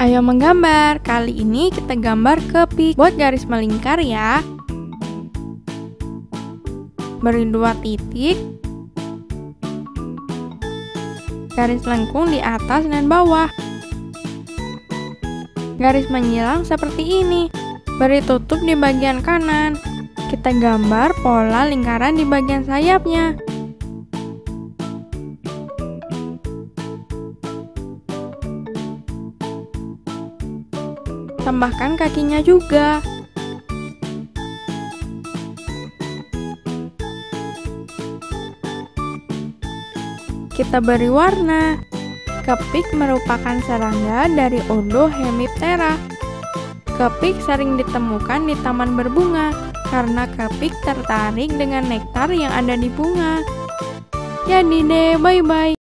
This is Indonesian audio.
Ayo menggambar. Kali ini kita gambar kepik. Buat garis melingkar ya. Beri dua titik. Garis lengkung di atas dan bawah. Garis menyilang seperti ini. Beri tutup di bagian kanan. Kita gambar pola lingkaran di bagian sayapnya. Tambahkan kakinya juga. Kita beri warna. Kepik merupakan serangga dari ordo Hemiptera. Kepik sering ditemukan di taman berbunga karena kepik tertarik dengan nektar yang ada di bunga. Jadi deh, bye-bye.